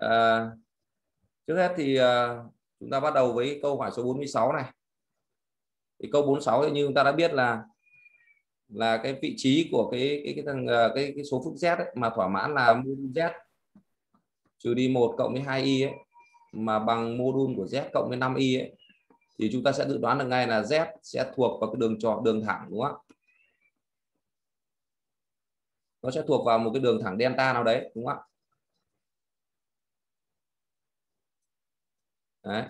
à, trước hết thì à, chúng ta bắt đầu với câu hỏi số 46 này. Thì câu 46 thì như chúng ta đã biết là là cái vị trí của cái cái cái thằng cái, cái, cái số phức z ấy, mà thỏa mãn là mô z. Trừ đi 1 cộng với 2y ấy, mà bằng mô đun của z cộng với 5y ấy, thì chúng ta sẽ dự đoán được ngay là z sẽ thuộc vào cái đường tròn đường thẳng đúng không ạ? Nó sẽ thuộc vào một cái đường thẳng delta nào đấy đúng không ạ? Đấy.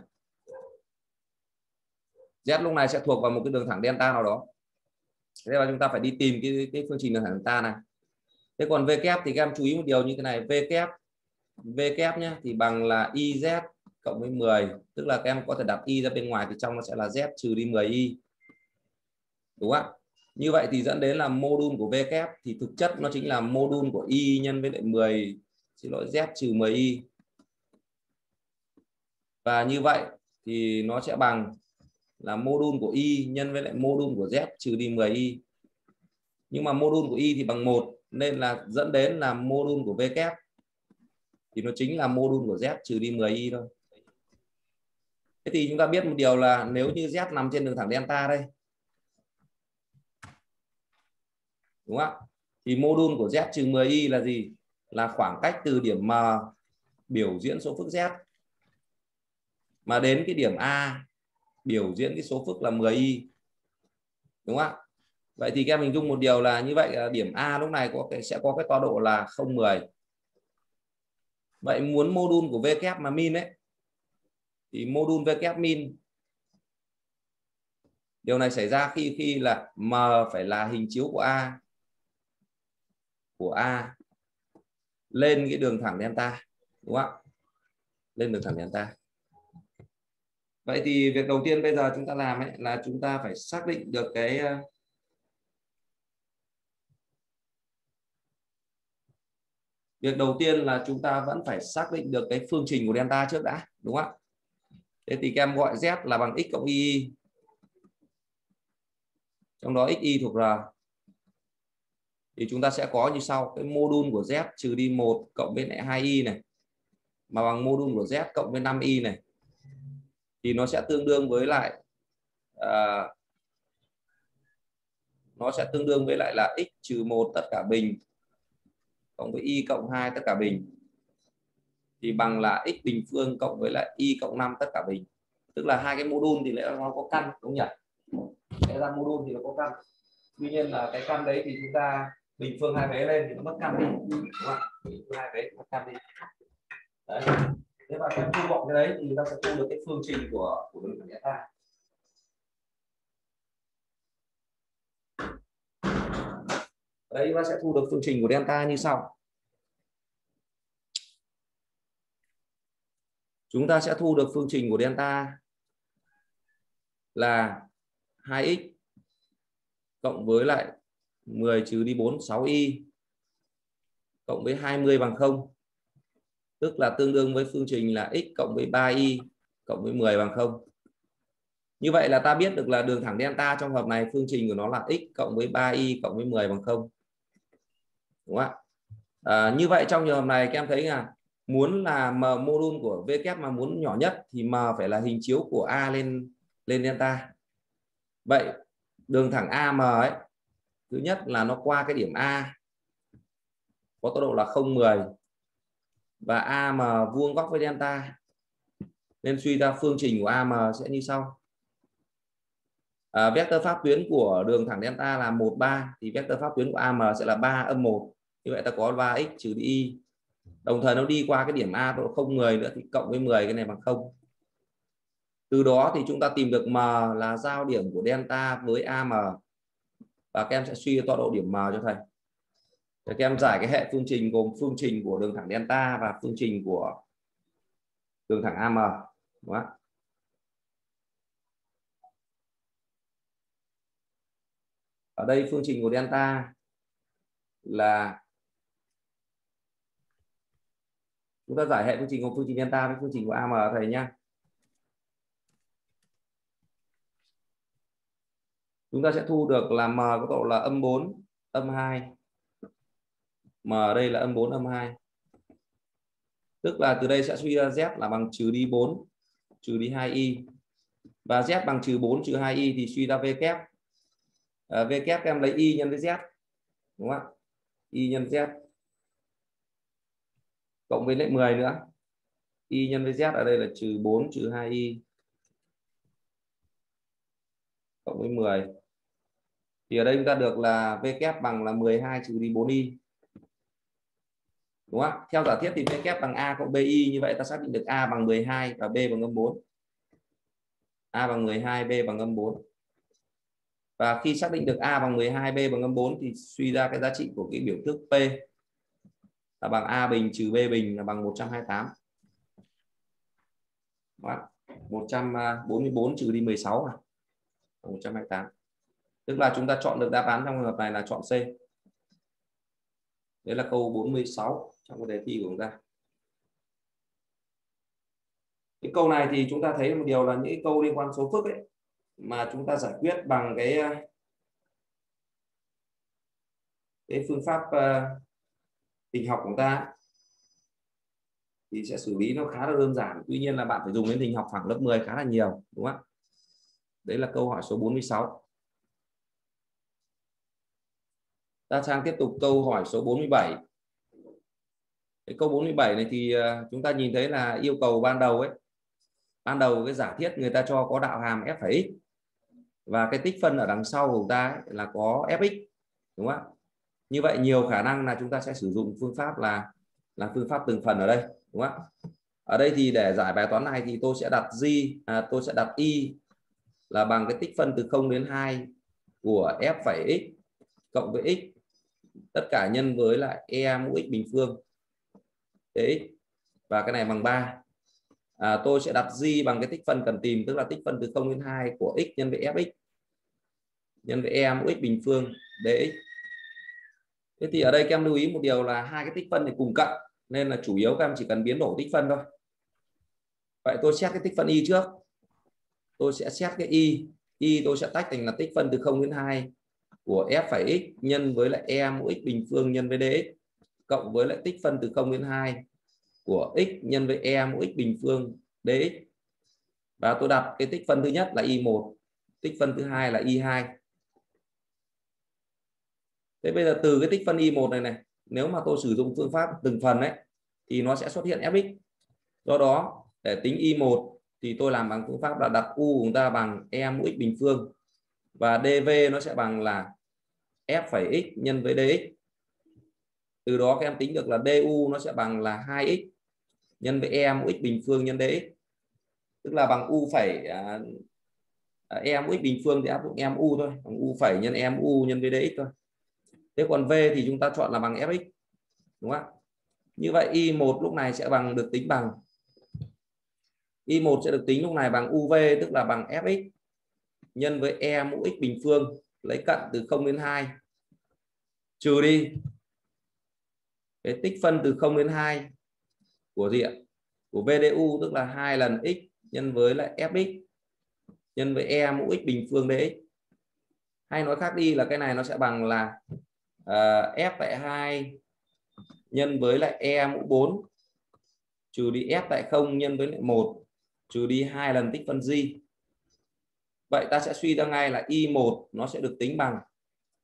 z lúc này sẽ thuộc vào một cái đường thẳng delta nào đó. Thế là chúng ta phải đi tìm cái, cái phương trình đường thẳng delta này. Thế còn v kép thì các em chú ý một điều như thế này. V kép v kép nhé thì bằng là iz cộng với 10 tức là các em có thể đặt y ra bên ngoài thì trong nó sẽ là z trừ đi 10 y đúng không ạ? Như vậy thì dẫn đến là module của v kép thì thực chất nó chính là module của y nhân với lại 10 xin lỗi z trừ 10 y và như vậy thì nó sẽ bằng là mô đun của y nhân với lại mô đun của z trừ đi 10 y nhưng mà mô đun của y thì bằng một, nên là dẫn đến là mô đun của v kép. Thì nó chính là mô đun của z trừ đi 10 y thôi. Thế thì chúng ta biết một điều là nếu như z nằm trên đường thẳng delta đây, đúng không ạ? Thì mô đun của z trừ 10 y là gì? Là khoảng cách từ điểm m biểu diễn số phức z mà đến cái điểm a, biểu diễn cái số phức là 10 y. Đúng không ạ? Vậy thì các em hình dung một điều là như vậy điểm a lúc này có cái, sẽ có cái tọa độ là 010 vậy muốn mô đun của v kép mà min ấy, thì mô đun v kép min. Điều này xảy ra khi khi là m phải là hình chiếu của a của a lên cái đường thẳng delta. Đúng không ạ? Lên đường thẳng delta vậy thì việc đầu tiên bây giờ chúng ta làm ấy là chúng ta phải xác định được cái ờ, việc đầu tiên là chúng ta vẫn phải xác định được cái phương trình của delta trước đã, đúng không ạ? Thế thì các em gọi z là bằng x cộng y. Trong đó xy thuộc r. Thì chúng ta sẽ có như sau, cái mô đun của z trừ đi 1 cộng với lại 2y này, mà bằng mô đun của z cộng với 5y này thì nó sẽ tương đương với lại à, nó sẽ tương đương với lại là x trừ 1 tất cả bình cộng với y cộng 2 tất cả bình. Thì bằng là x bình phương cộng với lại y cộng 5 tất cả bình. Tức là hai cái mô đun thì lẽ nó có căn đúng nhỉ? Lẽ ra mô đun thì nó có căn. Tuy nhiên là cái căn đấy thì chúng ta bình phương hai vế lên thì nó mất căn đi đúng không bình phương hai vế mất căn đi. Đấy thế và cái thu gọn cái đấy thì ta sẽ thu được cái phương trình của của đường thẳng delta đấy ta sẽ thu được phương trình của delta như sau. Chúng ta sẽ thu được phương trình của delta là 2x cộng với lại 10 trừ đi 4 6y cộng với 20 bằng 0 tức là tương đương với phương trình là x cộng với 3y cộng với 10 bằng 0 như vậy là ta biết được là đường thẳng delta trong hợp này phương trình của nó là x cộng với 3y cộng với 10 bằng 0 đúng không ạ? À, như vậy trong trường hợp này các em thấy là muốn là m mô đun của v kép mà muốn nhỏ nhất thì m phải là hình chiếu của a lên lên delta. Vậy đường thẳng am ấy thứ nhất là nó qua cái điểm a có tốc độ là 0,10 và am vuông góc với delta. Nên suy ra phương trình của am sẽ như sau. À, vector pháp tuyến của đường thẳng delta là 1 3 thì vector pháp tuyến của am sẽ là 3 âm 1 như vậy ta có 3x trừ đi y đồng thời nó đi qua cái điểm a độ 0 10 nữa thì cộng với 10 cái này bằng 0 từ đó thì chúng ta tìm được m là giao điểm của delta với am và các em sẽ suy tọa độ điểm m cho thầy để các em giải cái hệ phương trình gồm phương trình của đường thẳng delta và phương trình của đường thẳng am đúng không? ở đây phương trình của delta là chúng ta giải hệ phương trình gồm phương trình delta với phương trình của am thầy nhá chúng ta sẽ thu được là m có độ là âm 4 âm 2 m ở đây là âm 4 âm 2 tức là từ đây sẽ suy ra z là bằng trừ đi 4 trừ đi 2y và z bằng trừ 4 trừ 2y thì suy ra v kép. À, v kép em lấy y nhân với z đúng không ạ? Y nhân z. Cộng với lại 10 nữa. Y nhân với z ở đây là trừ 4 trừ 2y cộng với 10 thì ở đây chúng ta được là v kép bằng là 12 trừ đi 4y đúng không ạ? Theo giả thiết thì v kép bằng a cộng bi như vậy ta xác định được a bằng 12 và b bằng âm 4 a bằng 12 b bằng âm 4 và khi xác định được a bằng 12 b bằng âm 4 thì suy ra cái giá trị của cái biểu thức p là bằng a bình trừ b bình là bằng 128 đúng không? 144 trừ đi 16 à 128 tức là chúng ta chọn được đáp án trong trường hợp này là chọn C. Đấy là câu 46 trong cái đề thi của chúng ta. Cái câu này thì chúng ta thấy một điều là những câu liên quan số phức ấy mà chúng ta giải quyết bằng cái ờ, cái phương pháp uh, hình học của chúng ta thì sẽ xử lý nó khá là đơn giản. Tuy nhiên là bạn phải dùng đến hình học khoảng lớp 10 khá là nhiều đúng không ạ? Đấy là câu hỏi số 46 ta sang tiếp tục câu hỏi số 47 cái câu 47 này thì ờ, chúng ta nhìn thấy là yêu cầu ban đầu ấy ban đầu cái giả thiết người ta cho có đạo hàm f phải x và cái tích phân ở đằng sau của chúng ta ấy, là có fx đúng không ạ? Như vậy nhiều khả năng là chúng ta sẽ sử dụng phương pháp là là phương pháp từng phần ở đây đúng không ạ? Ở đây thì để giải bài toán này thì tôi sẽ đặt g à, tôi sẽ đặt y là bằng cái tích phân từ 0 đến 2 của f phẩy x cộng với x tất cả nhân với lại e mũ x bình phương đấy. Và cái này bằng 3 à, tôi sẽ đặt g bằng cái tích phân cần tìm tức là tích phân từ 0 đến 2 của x nhân với fx nhân với e mũ x bình phương. Dx thế thì ở đây các em lưu ý một điều là hai cái tích phân này cùng cận nên là chủ yếu các em chỉ cần biến đổi tích phân thôi. Vậy tôi xét cái tích phân y trước. Tôi sẽ xét cái y. Y tôi sẽ tách thành là tích phân từ 0 đến 2 của f phải x nhân với lại e mũ x bình phương nhân với dx cộng với lại tích phân từ 0 đến 2 của x nhân với e mũ x bình phương dx và tôi đặt cái tích phân thứ nhất là y1 tích phân thứ hai là y2 thế bây giờ từ cái tích phân y1 này này, nếu mà tôi sử dụng phương pháp từng phần đấy thì nó sẽ xuất hiện fx. Do đó, để tính y1 thì tôi làm bằng phương pháp là đặt u của chúng ta bằng e mũ x bình phương. Và dv nó sẽ bằng là f phẩy x nhân với dx từ đó các em tính được là du nó sẽ bằng là 2x nhân với e mũ x bình phương nhân dx tức là bằng u phẩy à, à, e mũ x bình phương thì áp dụng em u thôi. Bằng u phẩy nhân em u nhân với dx thôi. Thế còn v thì chúng ta chọn là bằng fx, đúng không ạ? Như vậy y1 lúc này sẽ bằng được tính bằng. y1 sẽ được tính lúc này bằng uv tức là bằng fx nhân với e mũ x bình phương lấy cận từ 0 đến 2 trừ đi cái tích phân từ 0 đến 2 của gì ạ? Của VDU tức là hai lần x nhân với lại fx nhân với e mũ x bình phương dx. Hay nói khác đi là cái này nó sẽ bằng là uh, f tại 2 nhân với lại e mũ 4 trừ đi f tại 0 nhân với lại 1 trừ đi hai lần tích phân g. Vậy ta sẽ suy ra ngay là y1 nó sẽ được tính bằng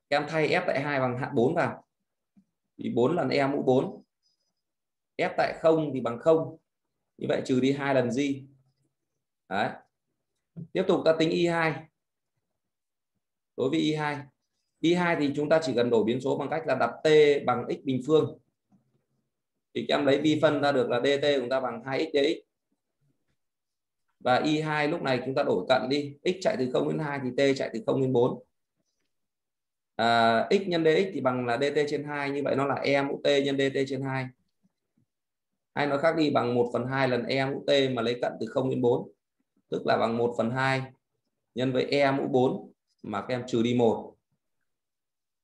em thay f tại 2 bằng hạ 4 vào thì 4 lần e mũ 4 f tại 0 thì bằng 0 như vậy trừ đi hai lần g. Đấy. tiếp tục ta tính y2 đối với y2 y2 thì chúng ta chỉ cần đổi biến số bằng cách là đặt t bằng x bình phương. Thì em lấy vi phân ra được là dt của chúng ta bằng 2x dx. Và y2 lúc này chúng ta đổi cận đi. X chạy từ 0 đến 2 thì t chạy từ 0 đến 4 à, x nhân dx thì bằng là dt trên 2 như vậy nó là e mũ t nhân dt trên 2 hay nói khác đi bằng 1 phần 2 lần e mũ t mà lấy cận từ 0 đến 4 tức là bằng 1 phần 2 nhân với e mũ 4 mà các em trừ đi 1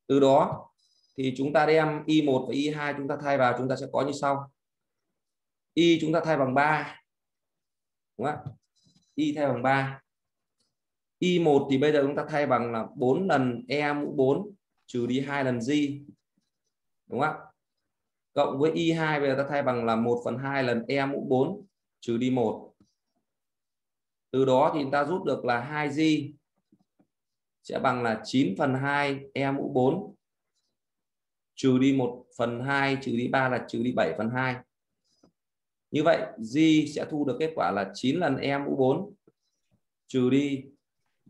từ đó thì chúng ta đem y1 và y2 chúng ta thay vào chúng ta sẽ có như sau. Y chúng ta thay bằng 3 đúng không ạ? Y thay bằng 3 y1 thì bây giờ chúng ta thay bằng là 4 lần e mũ 4 trừ đi 2 lần g, đúng không ạ? cộng với y2 bây giờ ta thay bằng là 1 phần 2 lần e mũ 4 trừ đi 1 từ đó thì ta rút được là 2G sẽ bằng là 9 phần 2 e mũ 4 trừ đi 1 phần 2 trừ đi 3 là trừ đi 7 phần 2 như vậy, G sẽ thu được kết quả là 9 lần e mũ 4 trừ đi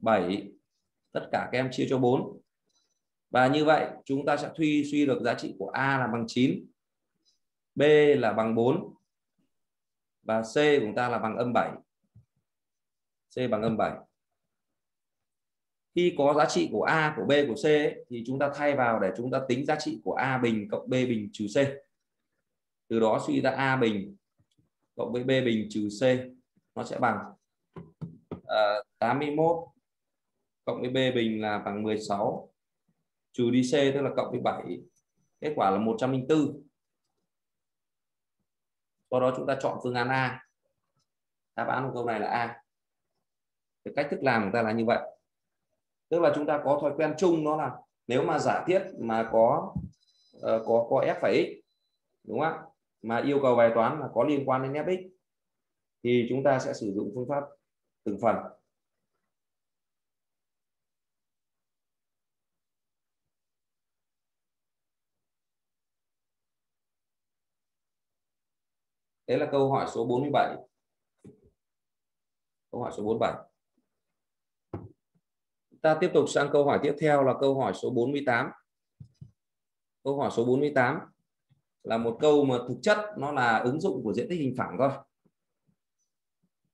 7 tất cả các em chia cho 4 và như vậy chúng ta sẽ suy suy được giá trị của A là bằng 9 B là bằng 4 và C của chúng ta là bằng âm 7 C bằng âm 7 khi có giá trị của A của B của C ấy, thì chúng ta thay vào để chúng ta tính giá trị của A bình cộng B bình trừ C. Từ đó suy ra A bình cộng với B bình trừ C. Nó sẽ bằng ờ, uh, 81 cộng với B bình là bằng 16 trừ đi C tức là cộng với 7 kết quả là 104 sau đó chúng ta chọn phương án A. Đáp án của câu này là A. Thì cách thức làm của ta là như vậy. Tức là chúng ta có thói quen chung đó là nếu mà giả thiết mà có uh, có có f phải x đúng không ạ? Mà yêu cầu bài toán là có liên quan đến fx thì chúng ta sẽ sử dụng phương pháp từng phần. Đấy là câu hỏi số 47. Câu hỏi số 47. Ta tiếp tục sang câu hỏi tiếp theo là câu hỏi số 48. Câu hỏi số 48 là một câu mà thực chất nó là ứng dụng của diện tích hình phẳng thôi.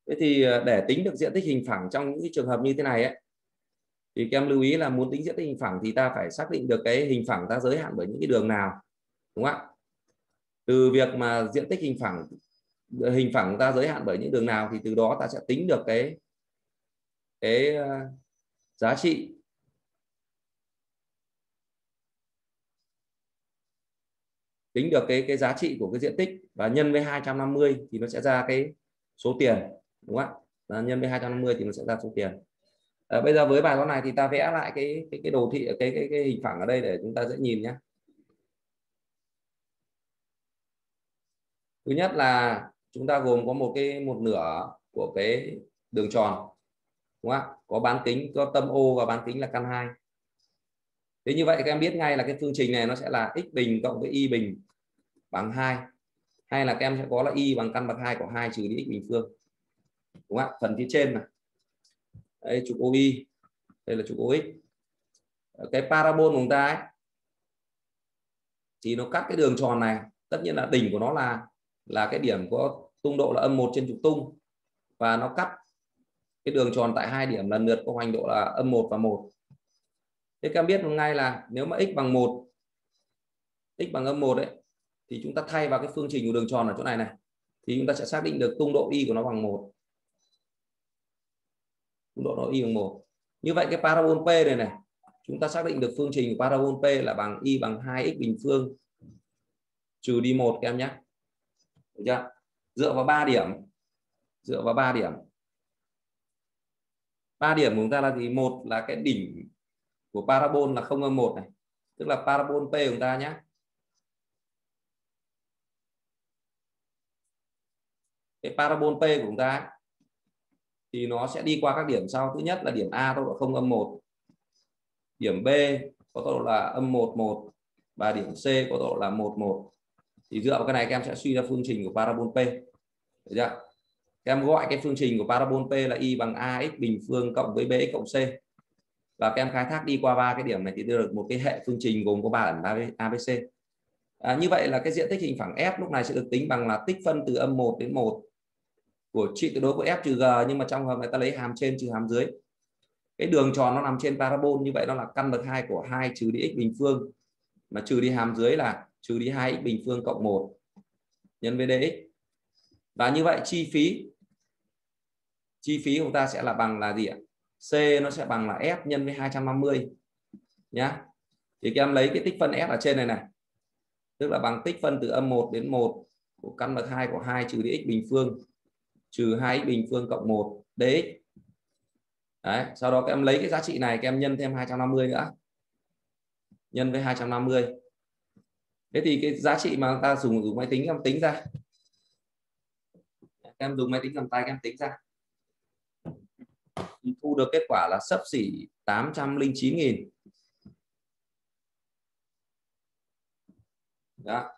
Thế thì à, để tính được diện tích hình phẳng trong những cái trường hợp như thế này ấy, thì các em lưu ý là muốn tính diện tích hình phẳng thì ta phải xác định được cái hình phẳng ta giới hạn bởi những cái đường nào đúng không ạ từ việc mà diện tích hình phẳng hình phẳng ta giới hạn bởi những đường nào thì từ đó ta sẽ tính được cái cái ờ, giá trị. Tính được cái cái giá trị của cái diện tích và nhân với 250 thì nó sẽ ra cái số tiền đúng không ạ? Và nhân với 250 thì nó sẽ ra số tiền. À, bây giờ với bài toán này thì ta vẽ lại cái cái cái đồ thị cái cái cái hình phẳng ở đây để chúng ta dễ nhìn nhé. Thứ nhất là chúng ta gồm có một cái một nửa của cái đường tròn đúng không ạ? Có bán kính có tâm O và bán kính là căn 2 thế như vậy các em biết ngay là cái phương trình này nó sẽ là x bình cộng với y bình bằng 2 hay là các em sẽ có là y bằng căn bậc 2 của 2 trừ đi x bình phương đúng không ạ? Phần phía trên này. Đây trục OY đây là trục OX cái parabol của chúng ta ấy, thì nó cắt cái đường tròn này. Tất nhiên là đỉnh của nó là là cái điểm có tung độ là âm 1 trên trục tung và nó cắt cái đường tròn tại hai điểm lần lượt có hoành độ là âm 1 và 1 thế các em biết ngay là nếu mà x bằng 1 x bằng âm 1 đấy thì chúng ta thay vào cái phương trình của đường tròn ở chỗ này này, thì chúng ta sẽ xác định được tung độ y của nó bằng 1 tung độ nó y bằng 1 như vậy cái parabol P này này, chúng ta xác định được phương trình của parabol P là bằng y bằng 2x bình phương trừ đi 1 các em nhé được chưa? Dựa vào ba điểm. Dựa vào ba điểm. Ba điểm của chúng ta là gì? Một là cái đỉnh của parabol là không âm một này. Tức là parabol p của chúng ta nhé. Cái parabol p của chúng ta thì nó sẽ đi qua các điểm sau. Thứ nhất là điểm a tốc độ không âm một. Điểm b có tốc độ là âm một một. Và điểm c có tốc độ là một một thì dựa vào cái này các em sẽ suy ra phương trình của parabol p. Được chưa? Các em gọi cái phương trình của parabol p là y bằng ax bình phương cộng với bx cộng c. Và các em khai thác đi qua ba cái điểm này thì đưa được một cái hệ phương trình gồm có ba ẩn abc à, như vậy là cái diện tích hình phẳng f lúc này sẽ được tính bằng là tích phân từ âm 1 đến 1 của trị tuyệt đối của f trừ g nhưng mà trong hợp này ta lấy hàm trên trừ hàm dưới. Cái đường tròn nó nằm trên parabol như vậy nó là căn bậc hai của 2 trừ đi x bình phương. Mà trừ đi hàm dưới là trừ đi 2x bình phương cộng 1 nhân với dx. Và như vậy chi phí chi phí của chúng ta sẽ là bằng là gì ạ? C nó sẽ bằng là F nhân với 250 nhá. Thì các em lấy cái tích phân F ở trên này này. Tức là bằng tích phân từ âm 1 đến 1 của căn bậc 2 của 2 trừ đi x bình phương trừ 2x bình phương cộng 1 dx. Đấy, sau đó các em lấy cái giá trị này các em nhân thêm 250 nữa. Nhân với 250 thế thì cái giá trị mà ta dùng dùng máy tính em tính ra. Em dùng máy tính cầm tay, em tính ra. Thì thu được kết quả là sấp xỉ 809.000 đó.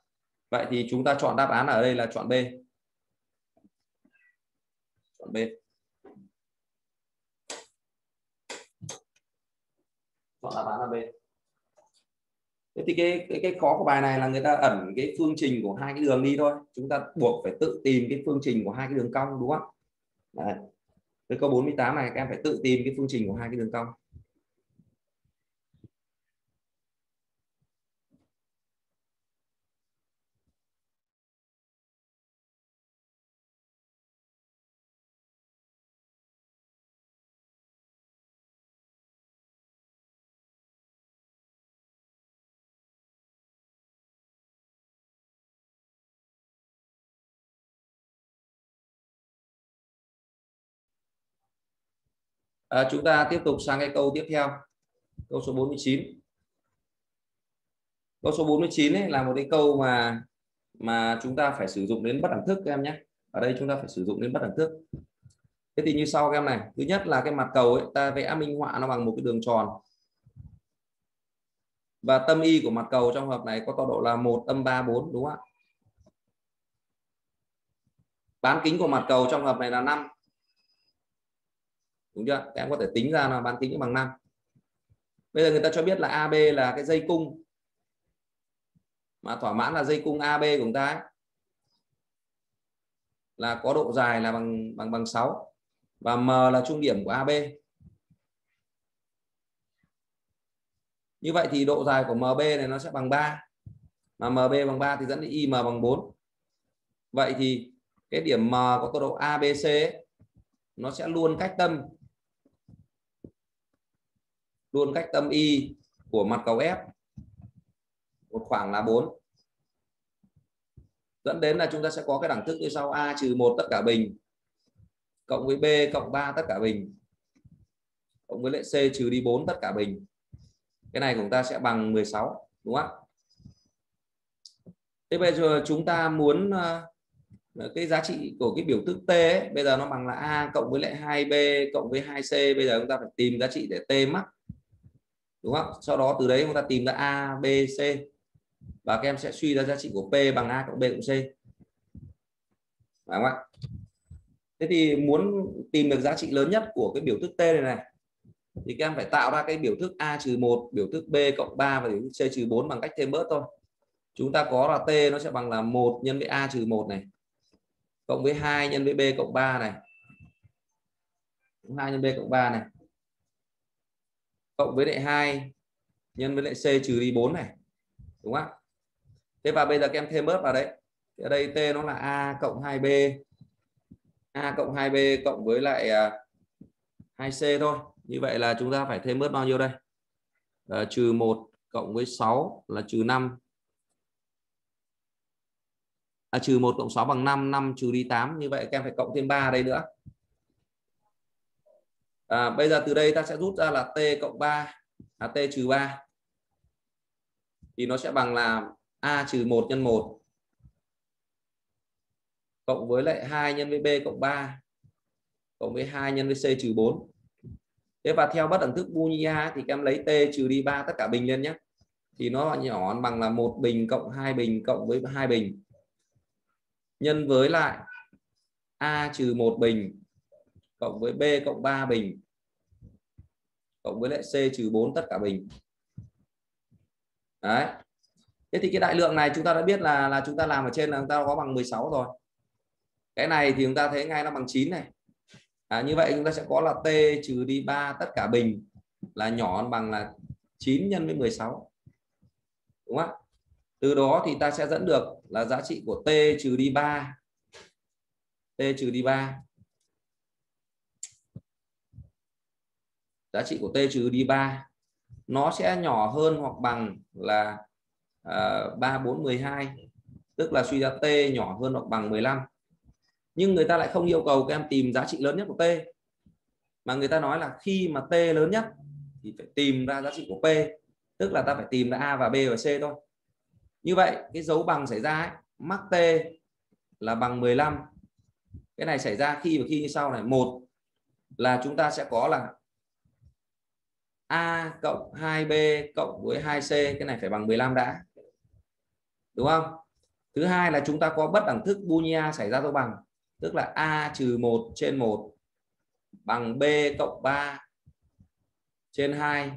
Vậy thì chúng ta chọn đáp án ở đây là chọn B. Chọn B. Chọn đáp án là B thế thì cái, cái cái khó của bài này là người ta ẩn cái phương trình của hai cái đường đi thôi. Chúng ta buộc phải tự tìm cái phương trình của hai cái đường cong đúng không? Đấy. cái câu 48 này các em phải tự tìm cái phương trình của hai cái đường cong. À, chúng ta tiếp tục sang cái câu tiếp theo. Câu số 49 câu số 49 ấy là một cái câu mà mà chúng ta phải sử dụng đến bất đẳng thức các em nhé. Ở đây chúng ta phải sử dụng đến bất đẳng thức. Thế thì như sau các em này. Thứ nhất là cái mặt cầu ấy ta vẽ minh họa nó bằng một cái đường tròn. Và tâm y của mặt cầu trong hợp này có tọa độ là một âm 3 4 đúng không ạ? Bán kính của mặt cầu trong hợp này là 5 đúng chưa? Các em có thể tính ra là bán kính bằng 5 bây giờ người ta cho biết là AB là cái dây cung. Mà thỏa mãn là dây cung AB của chúng ta ấy, là có độ dài là bằng bằng bằng 6 và M là trung điểm của AB như vậy thì độ dài của MB này nó sẽ bằng 3 mà MB bằng 3 thì dẫn đến IM bằng 4 vậy thì cái điểm M có tọa độ ABC ấy, nó sẽ luôn cách tâm luôn cách tâm y của mặt cầu F một khoảng là 4 dẫn đến là chúng ta sẽ có cái đẳng thức như sau A trừ 1 tất cả bình cộng với B cộng 3 tất cả bình cộng với lại C trừ đi 4 tất cả bình. Cái này của chúng ta sẽ bằng 16 đúng không ạ? Thế bây giờ chúng ta muốn à, cái giá trị của cái biểu thức T ấy, bây giờ nó bằng là A cộng với lại 2B cộng với 2C bây giờ chúng ta phải tìm giá trị để T mắc đúng không? Sau đó từ đấy chúng ta tìm ra a, b, c. Và các em sẽ suy ra giá trị của p bằng a cộng b cộng c. Phải không ạ? Thế thì muốn tìm được giá trị lớn nhất của cái biểu thức t này này, thì các em phải tạo ra cái biểu thức a trừ một, biểu thức b cộng 3 và biểu thức c trừ 4 bằng cách thêm bớt thôi. Chúng ta có là t nó sẽ bằng là một nhân với a trừ một này, cộng với 2 nhân với b cộng 3 này. 2 nhân b cộng 3 này cộng với lại 2 nhân với lại C trừ đi 4 này đúng không ạ? thế và bây giờ các em thêm bớt vào đấy. Thì ở đây T nó là A cộng 2B A cộng 2B cộng với lại à, 2C thôi. Như vậy là chúng ta phải thêm bớt bao nhiêu đây? À, trừ 1 cộng với 6 là trừ 5 à, trừ 1 cộng 6 bằng 5 5 trừ đi 8 như vậy các em phải cộng thêm 3 đây nữa à, bây giờ từ đây ta sẽ rút ra là t cộng 3 à, t trừ 3 thì nó sẽ bằng là a trừ 1 nhân 1 cộng với lại 2 nhân với b cộng 3 cộng với 2 nhân với c trừ 4 thế và theo bất ẩn thức Bunia thì các em lấy t trừ đi 3 tất cả bình lên nhé thì nó nhỏ bằng là một bình cộng hai bình cộng với hai bình nhân với lại a trừ một bình cộng với B cộng 3 bình cộng với lại C trừ 4 tất cả bình. Đấy. Thế thì cái đại lượng này chúng ta đã biết là là chúng ta làm ở trên là chúng ta có bằng 16 rồi. Cái này thì chúng ta thấy ngay nó bằng 9 này. À, như vậy chúng ta sẽ có là T trừ đi 3 tất cả bình là nhỏ bằng là 9 nhân với 16 đúng không từ đó thì ta sẽ dẫn được là giá trị của T trừ đi 3 T trừ đi 3 giá trị của t trừ đi 3 nó sẽ nhỏ hơn hoặc bằng là uh, 3 4 12 tức là suy ra t nhỏ hơn hoặc bằng 15 nhưng người ta lại không yêu cầu các em tìm giá trị lớn nhất của t. Mà người ta nói là khi mà t lớn nhất thì phải tìm ra giá trị của p tức là ta phải tìm ra a và b và c thôi. Như vậy cái dấu bằng xảy ra ấy, mắc t là bằng 15 cái này xảy ra khi và khi như sau này. Một là chúng ta sẽ có là a cộng 2b cộng với 2c cái này phải bằng 15 đã. Đúng không? Thứ hai là chúng ta có bất đẳng thức Bunia xảy ra dấu bằng, tức là a trừ 1 trên 1 bằng b cộng 3 trên 2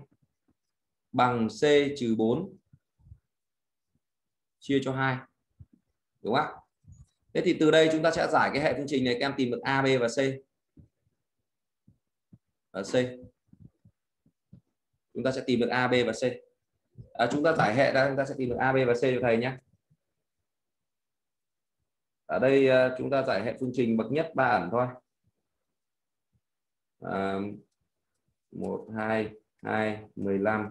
bằng c trừ 4 chia cho 2 đúng không? Ạ thế thì từ đây chúng ta sẽ giải cái hệ phương trình này, các em tìm được a, b và c. Ở c chúng ta sẽ tìm được a b và c. À, chúng ta giải hệ ra chúng ta sẽ tìm được a b và c cho thầy nhé. Ở đây à, chúng ta giải hệ phương trình bậc nhất ba ẩn thôi. À, 1 2 2 15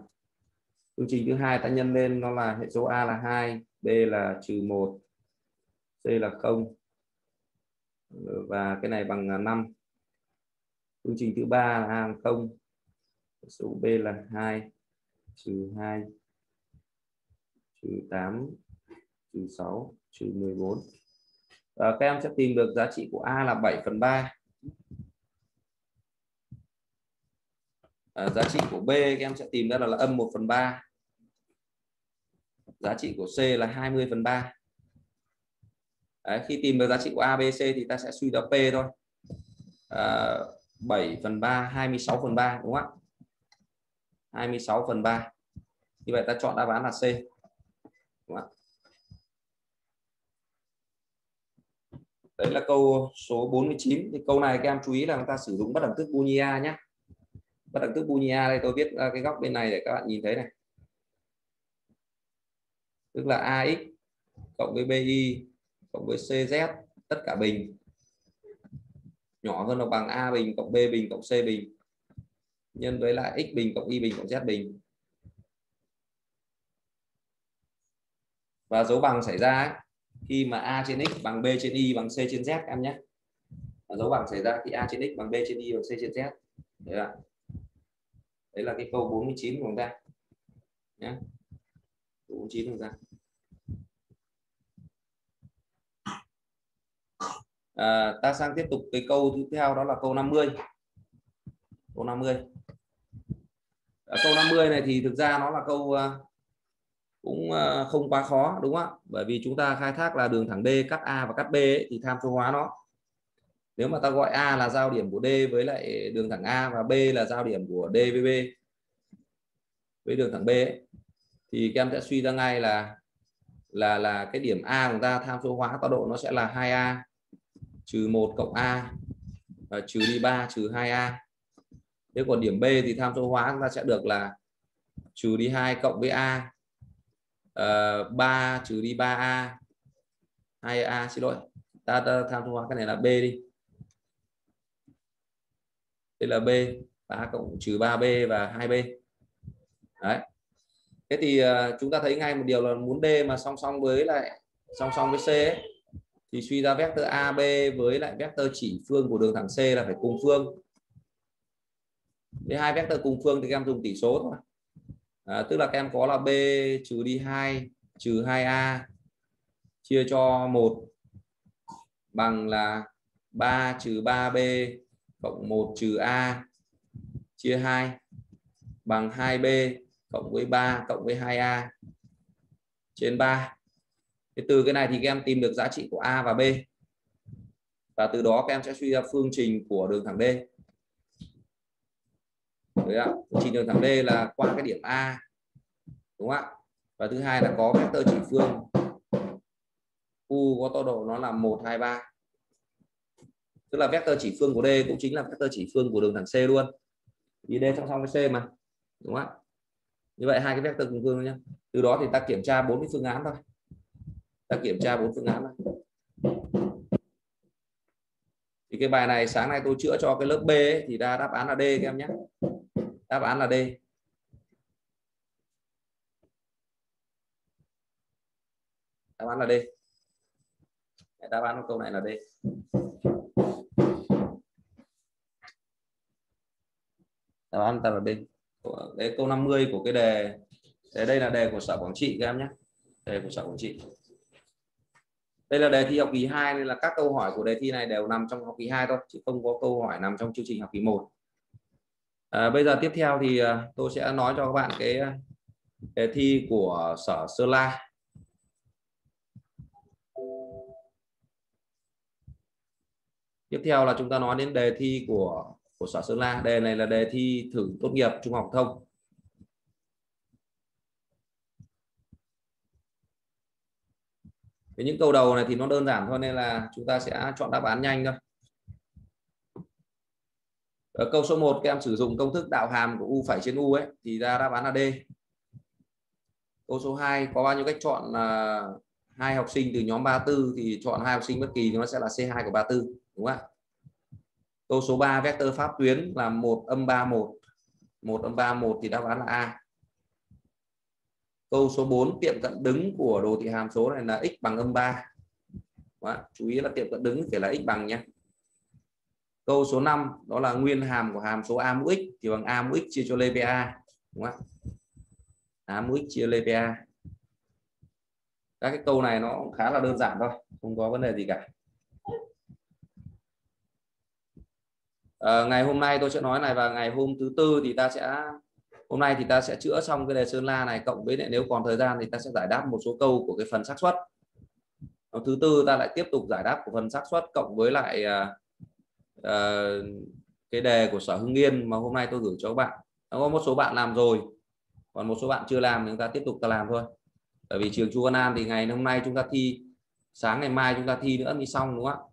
phương trình thứ hai ta nhân lên nó là hệ số a là 2 b là trừ 1 c là 0 và cái này bằng à, 5 phương trình thứ ba là a 0 số b là 2 trừ 2 trừ 8 trừ 6 trừ 14 à, các em sẽ tìm được giá trị của a là 7 phần 3 à, giá trị của b các em sẽ tìm ra là, là âm 1 phần 3 giá trị của c là 20 phần 3 Đấy, khi tìm được giá trị của ABC thì ta sẽ suy ra p thôi. À, 7 phần 3 26 phần 3 đúng không ạ? 26 phần 3 như vậy ta chọn đáp án là C. Đúng không? đấy là câu số 49 thì câu này các em chú ý là chúng ta sử dụng bất đẳng thức Bunia nhé. Bất đẳng thức Bunia đây, tôi viết à, cái góc bên này để các bạn nhìn thấy này. Tức là ax cộng với bi cộng với cz tất cả bình. Nhỏ hơn hoặc bằng a bình cộng b bình cộng c bình nhân với lại x bình cộng y bình cộng z bình. Và dấu bằng xảy ra khi mà a trên x bằng b trên y bằng c trên z em nhé. Dấu bằng xảy ra khi a trên x bằng b trên y bằng c trên z. Đấy là đấy là cái câu 49 của chúng ta. Nhé. 49 của chúng ta. À, ta sang tiếp tục cái câu tiếp theo đó là câu 50 câu 50 mươi. Ờ, câu 50 này thì thực ra nó là câu ờ, cũng ờ, không quá khó đúng không ạ? Bởi vì chúng ta khai thác là đường thẳng D cắt A và cắt B ấy, thì tham số hóa nó. Nếu mà ta gọi A là giao điểm của D với lại đường thẳng A và B là giao điểm của D với B với đường thẳng B ấy, thì các em sẽ suy ra ngay là là là cái điểm A của ta tham số hóa tọa độ nó sẽ là 2A trừ 1 cộng A và trừ đi 3 trừ 2A thế còn điểm B thì tham số hóa chúng ta sẽ được là trừ đi 2 cộng với A. Ờ, uh, 3 trừ đi 3A 2A xin lỗi. Ta, ta tham số hóa cái này là B đi. Đây là B 3 cộng trừ 3B và 2B đấy. Thế thì uh, chúng ta thấy ngay một điều là muốn D mà song song với lại song song với C ấy, thì suy ra vector AB với lại vector chỉ phương của đường thẳng C là phải cùng phương với hai vectơ cùng phương thì các em dùng tỷ số thôi. À, tức là các em có là b trừ đi 2 trừ 2a chia cho 1 bằng là 3 trừ 3b cộng 1 trừ a chia 2 bằng 2b cộng với 3 cộng với 2a trên 3 Thế từ cái này thì các em tìm được giá trị của a và b. Và từ đó các em sẽ suy ra phương trình của đường thẳng D. Đấy ạ. Trình đường thẳng D là qua cái điểm A. Đúng không ạ? Và thứ hai là có vectơ chỉ phương. U có tọa độ nó là 1 2 3. Tức là vectơ chỉ phương của D cũng chính là vectơ chỉ phương của đường thẳng C luôn. Vì D song song với C mà. Đúng không ạ? Như vậy hai cái vectơ cùng phương nhé. Từ đó thì ta kiểm tra bốn cái phương án thôi. Ta kiểm tra bốn phương án thôi thì cái bài này sáng nay tôi chữa cho cái lớp B ấy, thì ra đáp án là D các em nhé đáp án là D. Đáp án là D. Đáp án của câu này là D. Đáp án ta là D. Đấy câu 50 của cái đề. Đấy đây là đề của sở Quảng Trị các em nhé. Đề của sở quản trị. Đây là đề thi học kỳ 2 nên là các câu hỏi của đề thi này đều nằm trong học kỳ 2 thôi, chứ không có câu hỏi nằm trong chương trình học kỳ 1 à, bây giờ tiếp theo thì ờ, tôi sẽ nói cho các bạn cái ờ, đề thi của sở Sơn La tiếp theo là chúng ta nói đến đề thi của của sở Sơn La đề này là đề thi thử tốt nghiệp trung học thông. Với những câu đầu này thì nó đơn giản thôi nên là chúng ta sẽ chọn đáp án nhanh thôi ở câu số 1 các em sử dụng công thức đạo hàm của u phải trên u ấy thì ra đáp án là D. Câu số 2 có bao nhiêu cách chọn là hai học sinh từ nhóm 34 thì chọn hai học sinh bất kỳ thì nó sẽ là C2 của 34 đúng không ạ? Câu số 3 vector pháp tuyến là 1 âm 31 1 âm 31 thì đáp án là A. Câu số 4 tiệm cận đứng của đồ thị hàm số này là x bằng âm 3 đó, chú ý là tiệm cận đứng phải là x bằng nhé câu số 5 đó là nguyên hàm của hàm số a mũ x thì bằng a mũ x chia cho lê đúng không ạ? A mũ x chia lê các cái câu này nó khá là đơn giản thôi không có vấn đề gì cả. À, ngày hôm nay tôi sẽ nói này và ngày hôm thứ tư thì ta sẽ hôm nay thì ta sẽ chữa xong cái đề sơn la này cộng với lại nếu còn thời gian thì ta sẽ giải đáp một số câu của cái phần xác suất. Thứ tư ta lại tiếp tục giải đáp của phần xác suất cộng với lại uh, uh, cái đề của sở hưng yên mà hôm nay tôi gửi cho các bạn. Nó có một số bạn làm rồi còn một số bạn chưa làm thì chúng ta tiếp tục ta làm thôi. Bởi vì trường chu văn an thì ngày hôm nay chúng ta thi sáng ngày mai chúng ta thi nữa thì xong đúng không ạ?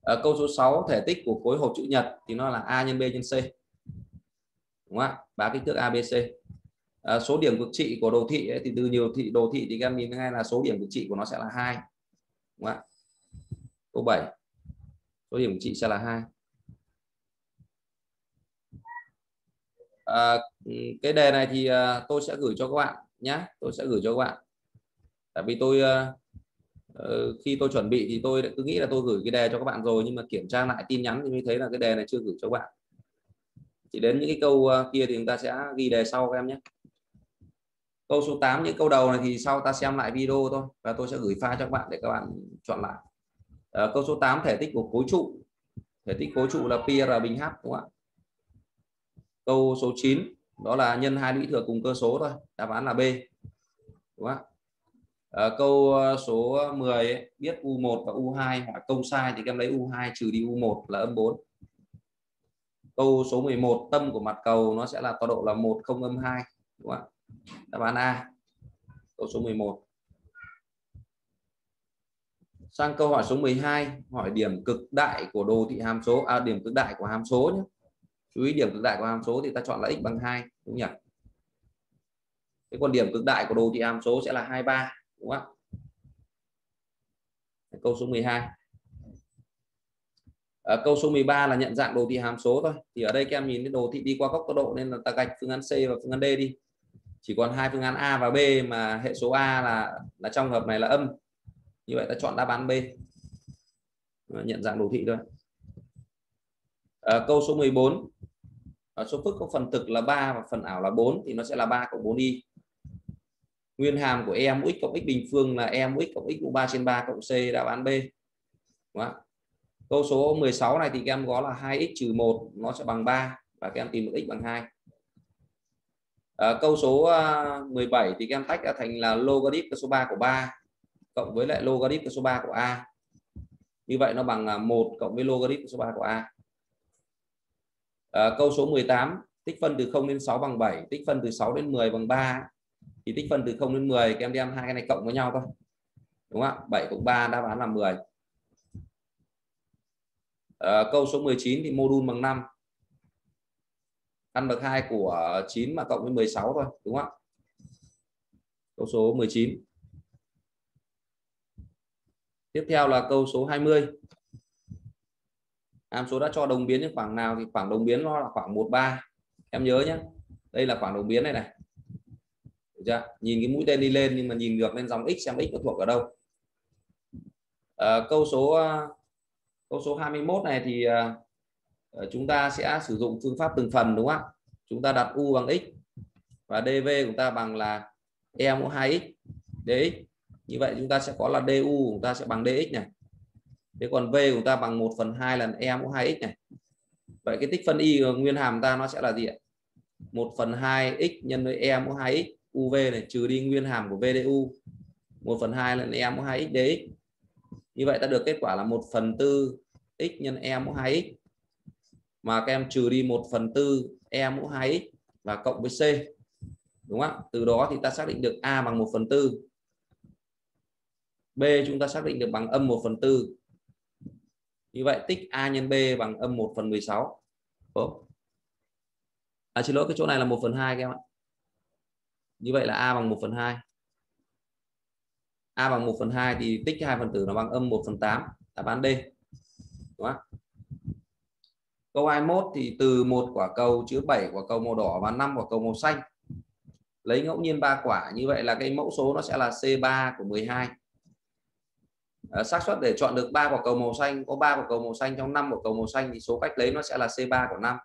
Ở câu số 6 thể tích của khối hộp chữ nhật thì nó là a nhân b nhân c. Đúng không ạ? Ba kích thước abc à, ờ, số điểm cực trị của đồ thị ấy, thì từ nhiều thị đồ thị thì các em nhìn ngay là số điểm cực trị của nó sẽ là hai. Đúng không ạ? Câu 7 số điểm của chị sẽ là hai. À, cái đề này thì à, tôi sẽ gửi cho các bạn nhé tôi sẽ gửi cho các bạn. Tại vì tôi à, ờ, khi tôi chuẩn bị thì tôi cứ nghĩ là tôi gửi cái đề cho các bạn rồi nhưng mà kiểm tra lại tin nhắn thì mới thấy là cái đề này chưa gửi cho các bạn. Chỉ đến những cái câu à, kia thì chúng ta sẽ ghi đề sau các em nhé. Câu số 8 những câu đầu này thì sau ta xem lại video thôi và tôi sẽ gửi file cho các bạn để các bạn chọn lại à, câu số 8 thể tích của khối trụ. Thể tích khối trụ là pi r bình h đúng không ạ? Câu số 9 đó là nhân hai lũy thừa cùng cơ số thôi đáp án là b đúng không ạ? À, câu ờ, số 10 ấy, biết u1 và u2 hỏi công sai thì các em lấy u2 trừ đi u1 là âm 4 câu số 11 tâm của mặt cầu nó sẽ là tọa độ là 1 không âm 2 đúng không ạ? Đáp án A câu số 11 sang câu hỏi số 12 hỏi điểm cực đại của đồ thị hàm số à, điểm cực đại của hàm số nhé. Chú ý điểm cực đại của hàm số thì ta chọn là x bằng 2 đúng nhỉ? Cái còn điểm cực đại của đồ thị hàm số sẽ là 23 đúng không ạ? Câu số 12 à, ờ, câu số 13 là nhận dạng đồ thị hàm số thôi. Thì ở đây các em nhìn cái đồ thị đi qua góc tọa độ nên là ta gạch phương án C và phương án D đi. Chỉ còn hai phương án A và B mà hệ số A là là trong hợp này là âm như vậy ta chọn đáp án B. Ờ, nhận dạng đồ thị thôi. À, câu số 14 ở số phức có phần thực là 3 và phần ảo là 4 thì nó sẽ là 3 cộng 4 y nguyên hàm của e mũ x cộng x bình phương là e mũ x cộng x mũ 3 trên 3 cộng c đáp án B. Đúng không? câu số 16 này thì các em có là 2x trừ 1 nó sẽ bằng 3 và các em tìm được x bằng 2 à, ờ, câu số 17 thì các em tách ra thành là logarit số 3 của 3 cộng với lại logarit số 3 của a. Như vậy nó bằng à, 1 cộng với logarit số 3 của a. À, câu số 18 tích phân từ 0 đến 6 bằng 7 tích phân từ 6 đến 10 bằng 3 thì tích phân từ 0 đến 10 các em đem hai cái này cộng với nhau thôi. Đúng không ạ? 7 cộng 3 đáp án là 10 à, ờ, câu số 19 thì module bằng 5 căn bậc 2 của 9 mà cộng với 16 thôi đúng không ạ? Câu số 19 tiếp theo là câu số 20 hàm số đã cho đồng biến những khoảng nào thì khoảng đồng biến nó là khoảng 13 em nhớ nhé. Đây là khoảng đồng biến này này. Được chưa? nhìn cái mũi tên đi lên nhưng mà nhìn ngược lên dòng x xem x nó thuộc ở đâu. À, câu số ờ, câu số 21 này thì à, chúng ta sẽ sử dụng phương pháp từng phần đúng không ạ? Chúng ta đặt u bằng x và dv của ta bằng là e mũ 2x dx như vậy chúng ta sẽ có là du của chúng ta sẽ bằng dx này. Thế còn v của chúng ta bằng 1 phần 2 lần e mũ 2x này. Vậy cái tích phân y nguyên hàm ta nó sẽ là gì ạ? 1 phần 2 x nhân với e mũ 2x uv này, trừ đi nguyên hàm của vdu. 1 phần 2 lần e mũ 2x dx. Như vậy ta được kết quả là 1 phần 4 x nhân e mũ 2x mà các em trừ đi 1 phần 4 e mũ 2x và cộng với c. Đúng không ạ? Từ đó thì ta xác định được a bằng 1 phần 4 b chúng ta xác định được bằng âm 1 phần 4 như vậy, tích a nhân b bằng âm 1 phần 16 Ủa? à xin lỗi, cái chỗ này là 1 phần 2 các em ạ. Như vậy là a bằng 1 phần 2 a bằng 1 phần 2 thì tích hai phần tử nó bằng âm 1 phần 8 đáp án D. Đúng không? câu 21 thì từ một quả cầu chứa 7 quả cầu màu đỏ và 5 quả cầu màu xanh. Lấy ngẫu nhiên 3 quả. Như vậy là cái mẫu số nó sẽ là C3 của 12 Ờ, xác suất để chọn được ba quả cầu màu xanh có ba quả cầu màu xanh trong năm quả cầu màu xanh thì số cách lấy nó sẽ là C3 của 5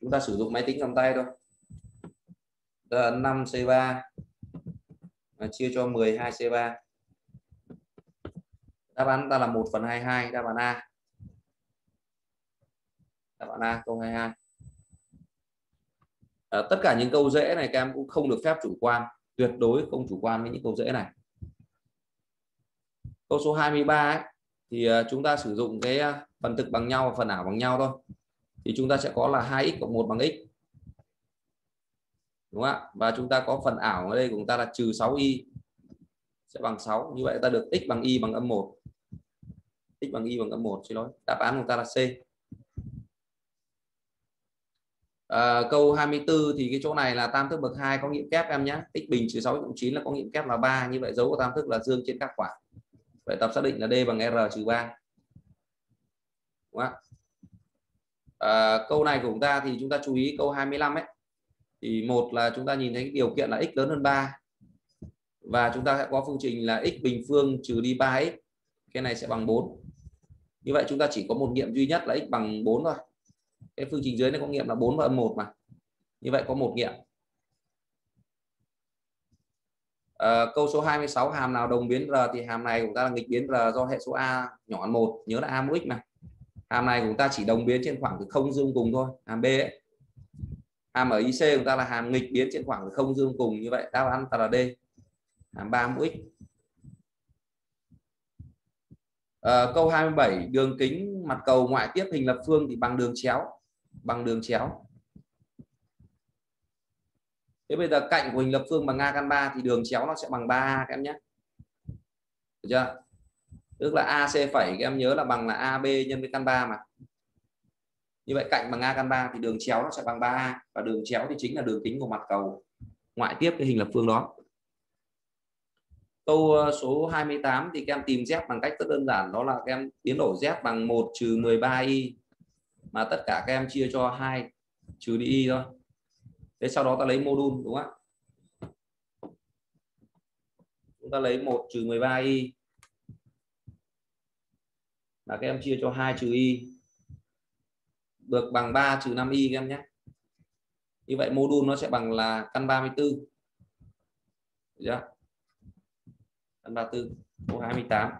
chúng ta sử dụng máy tính cầm tay thôi. Đó 5 C3 chia cho 12 C3 đáp án ta là 1 phần 22 đáp án A. Đáp án A câu 22 à, ờ, tất cả những câu dễ này các em cũng không được phép chủ quan tuyệt đối không chủ quan với những câu dễ này câu số 23 ấy, thì ờ, chúng ta sử dụng cái ờ, phần thực bằng nhau và phần ảo bằng nhau thôi. Thì chúng ta sẽ có là 2x cộng 1 bằng x. Đúng không ạ? Và chúng ta có phần ảo ở đây của chúng ta là trừ 6y sẽ bằng 6 như vậy ta được x bằng y bằng âm 1 x bằng y bằng âm 1 xin lỗi. Đáp án của ta là C. À, câu 24 thì cái chỗ này là tam thức bậc 2 có nghiệm kép em nhé. X bình trừ 6 cộng 9 là có nghiệm kép là 3 như vậy dấu của tam thức là dương trên các quả vậy tập xác định là D bằng R trừ 3 đúng không? À, câu này của chúng ta thì chúng ta chú ý câu 25 ấy. Thì một là chúng ta nhìn thấy điều kiện là x lớn hơn 3 và chúng ta sẽ có phương trình là x bình phương trừ đi 3x cái này sẽ bằng 4 như vậy chúng ta chỉ có một nghiệm duy nhất là x bằng 4 thôi. Cái phương trình dưới này có nghiệm là 4 và âm 1 mà. Như vậy có một nghiệm. À, câu số 26 hàm nào đồng biến r thì hàm này chúng ta là nghịch biến r do hệ số a nhỏ hơn 1 nhớ là a mũ x mà. Hàm này chúng ta chỉ đồng biến trên khoảng từ không dương cùng thôi hàm b ấy. hàm ở IC chúng ta là hàm nghịch biến trên khoảng từ không dương cùng như vậy đáp án ta là D. Hàm 3 mũ x. À, câu 27 đường kính mặt cầu ngoại tiếp hình lập phương thì bằng đường chéo bằng đường chéo thế bây giờ cạnh của hình lập phương bằng a căn 3 thì đường chéo nó sẽ bằng 3a các em nhé. Được chưa? Tức là AC phẩy, các em nhớ là bằng là AB nhân với căn 3 mà. Như vậy cạnh bằng A căn 3 thì đường chéo nó sẽ bằng 3A và đường chéo thì chính là đường kính của mặt cầu ngoại tiếp cái hình lập phương đó. Câu ờ, số 28 thì các em tìm z bằng cách rất đơn giản. Đó là các em biến đổi z bằng 1 trừ 13y mà tất cả các em chia cho 2 trừ đi y thôi thế sau đó ta lấy mô đun đúng không ạ? Chúng ta lấy 1 trừ 13y là các em chia cho 2 trừ y được bằng 3 trừ 5 y các em nhé. Như vậy mô đun nó sẽ bằng là căn 34 được chưa? căn 34 câu 28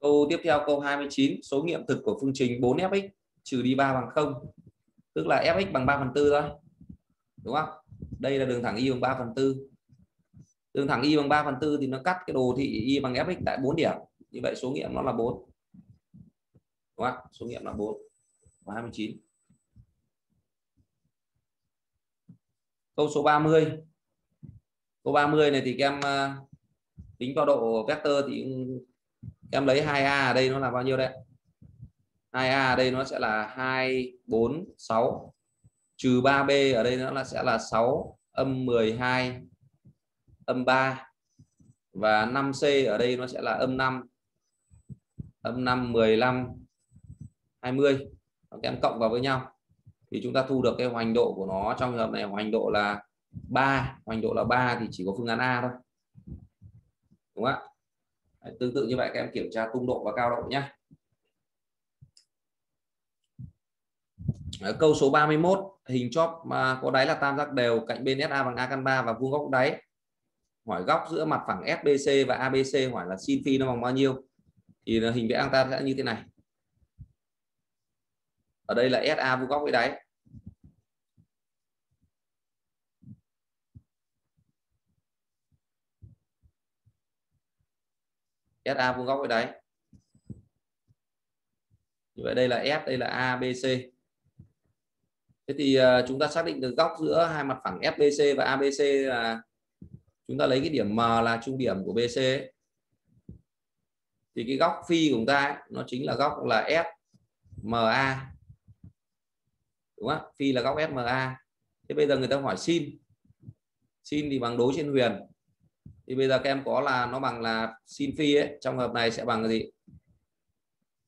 câu tiếp theo, câu 29 số nghiệm thực của phương trình 4fx trừ đi 3 bằng 0 tức là fx bằng 3 phần 4 thôi, đúng không? Đây là đường thẳng y bằng 3 phần 4 đường thẳng y bằng 3 phần 4 thì nó cắt cái đồ thị y bằng fx tại 4 điểm. Như vậy số nghiệm nó là 4 đúng không? Số nghiệm là 4 và 29 câu số 30 câu 30 này thì các em ờ, tính tọa độ vector thì các em lấy 2a ở đây nó là bao nhiêu đấy? 2a đây nó sẽ là 2 4 6 trừ 3b ở đây nó là, sẽ là 6 âm 12 âm 3 và 5c ở đây nó sẽ là âm 5 âm 5 15 20 các em cộng vào với nhau. Thì chúng ta thu được cái hoành độ của nó trong trường hợp này, hoành độ là 3 hoành độ là 3 thì chỉ có phương án A thôi. Đúng không ạ? Tương tự như vậy các em kiểm tra tung độ và cao độ nhé Ờ, câu số 31 hình chóp mà có đáy là tam giác đều cạnh bên SA bằng A căn 3 và vuông góc đáy. Hỏi góc giữa mặt phẳng FBC và ABC hỏi là sin phi nó bằng bao nhiêu? Thì hình vẽ ta sẽ như thế này. Ở đây là SA vuông góc với đáy. SA vuông góc với đáy. Như vậy đây là S, đây là ABC thế thì uh, chúng ta xác định được góc giữa hai mặt phẳng FBC và ABC là chúng ta lấy cái điểm M là trung điểm của BC ấy. thì cái góc phi của chúng ta ấy, nó chính là góc là FMA đúng không phi là góc FMA. thế bây giờ người ta hỏi sin. Sin thì bằng đối trên huyền. Thì bây giờ các em có là nó bằng là sin phi ấy trong hợp này sẽ bằng cái gì?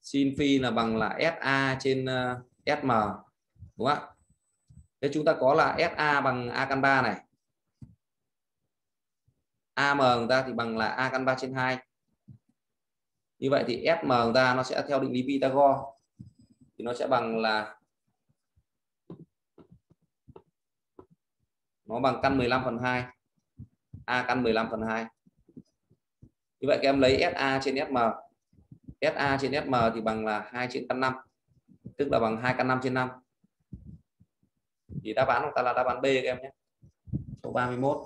Sin phi là bằng là SA trên à, uh, SM đúng không ạ? Thế chúng ta có là SA bằng A căn 3 này. AM người ta thì bằng là A căn 3 trên 2 như vậy thì SM người ta nó sẽ theo định lý Pythagore. Thì nó sẽ bằng là, nó bằng căn 15 phần 2 A căn 15 phần 2 như vậy các em lấy SA trên SM SA trên SM thì bằng là 2 trên căn 5 tức là bằng 2 căn 5 trên 5 thì đáp án của ta là đáp án B các em nhé. Số 31